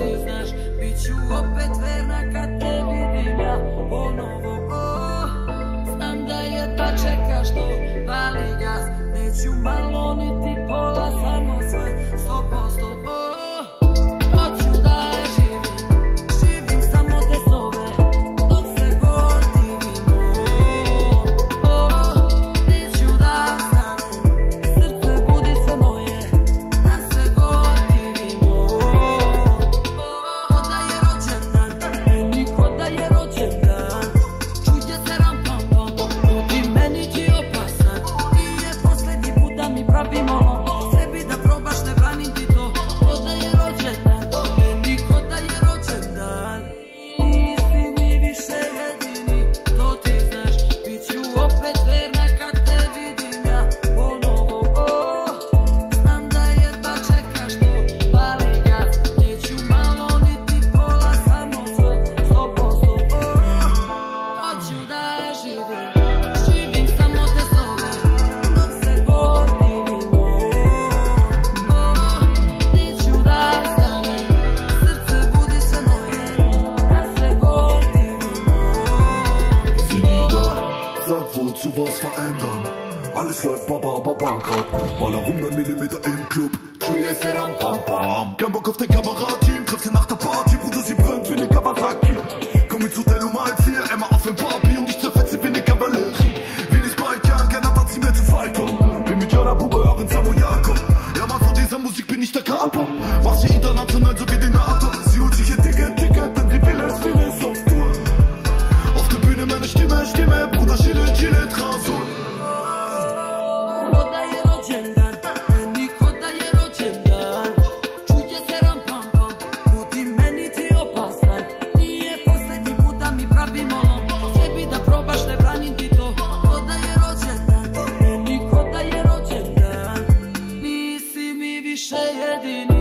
ти знаеш Бичу опет верна кад те видим ја Поново, о, знам да ја та чекаш, но вали газ Нечу мало ни was verändern. Alles läuft baba baba grad. Baller 100 Millimeter im Club. Kein Bock auf dein Kamerateam, triffst du nach der Party, Bruder, sie brennt wie eine Kabaraki. Komm mit zu deinem Nummer 1 hier, Emma auf dem Papi und ich zerfetze wie eine Kavallerie. Will ich bald, ja, keiner hat sie mir zu weit. Bin mit Jana Bube, Arenz, Samu, Jakob. Ja, Mann, von dieser Musik bin ich der Kapo. rođendan Meni da je rođendan. Čuje se ram pam pam Budi meni ti opasan. Nije poslednji put da mi pravimo lom Sebi da probaš ne branim ti to. Ko da rođendan Meni da je rođendan. Nisi mi više jedini.